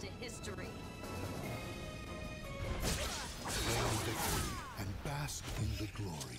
to history. Claim victory and bask in the glory.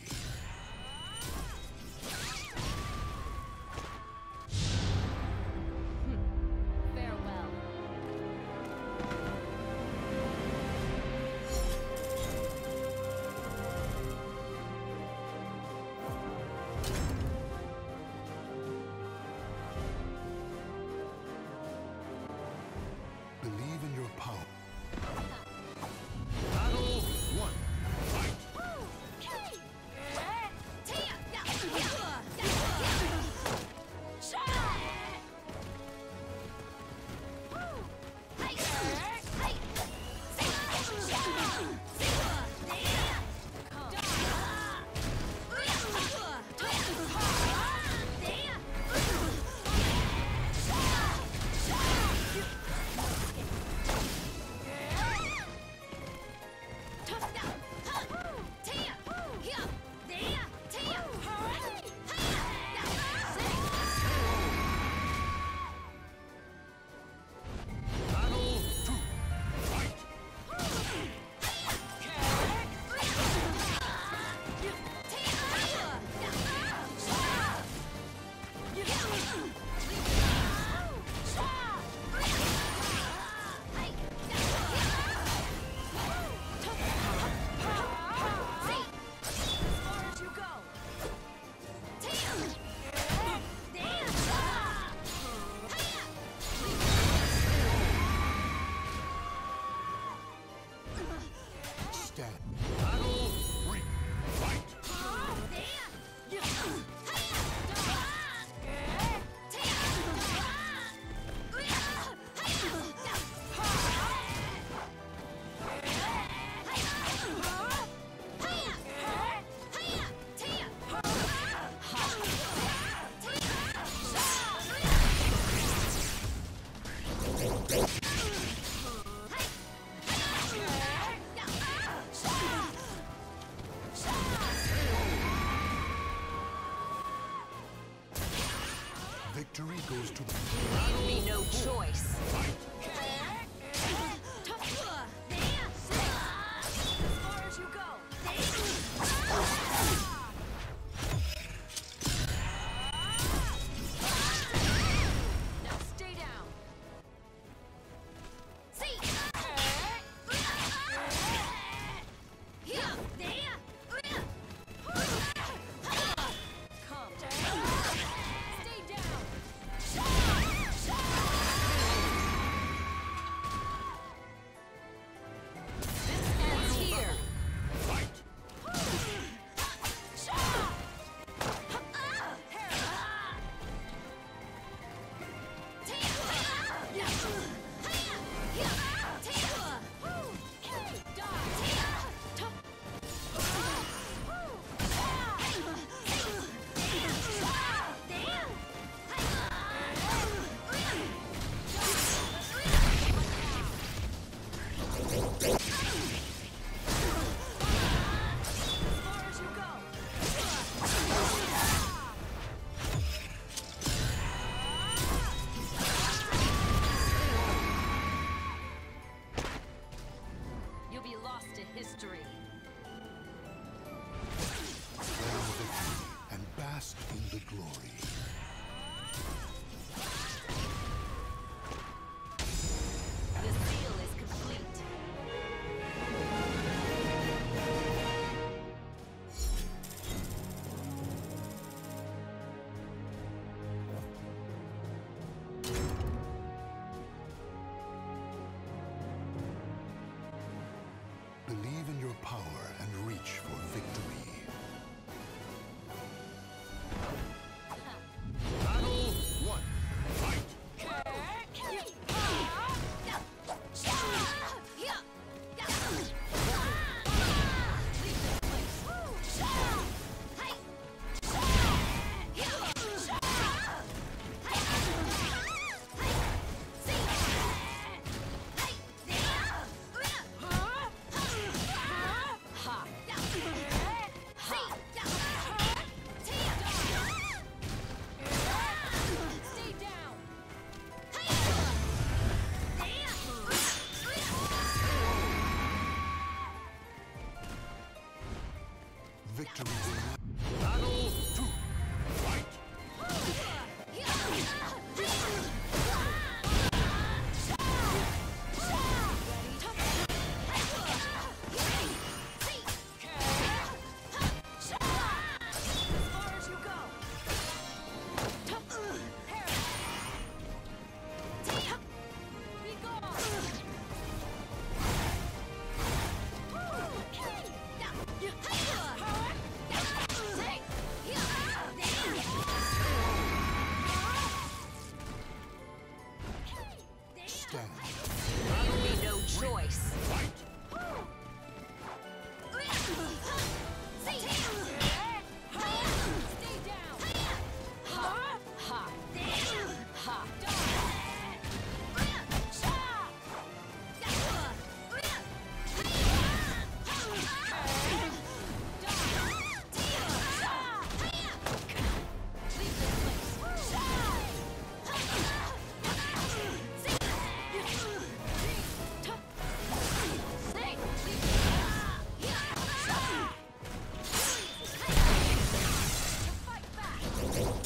victory goes to... Gave me no choice. Fight.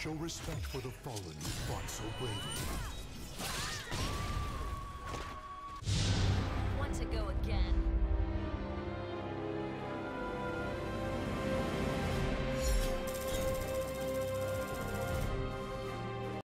Show respect for the fallen who fought so bravely. Want to go again?